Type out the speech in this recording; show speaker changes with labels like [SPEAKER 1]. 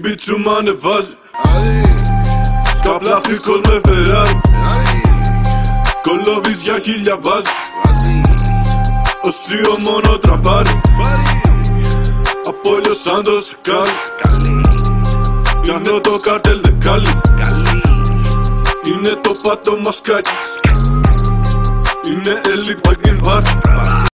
[SPEAKER 1] μπίτσου μ' ανεβάζει Καπλαστικός με Ferrari Κολόβεις για χίλια βάζει Οσίο μόνο τραπάρι Απόλιο Σάντος Κάλι Κάνω το καρτέλ δεκάλι Είναι το πάτο μασκάκι Είναι elite fucking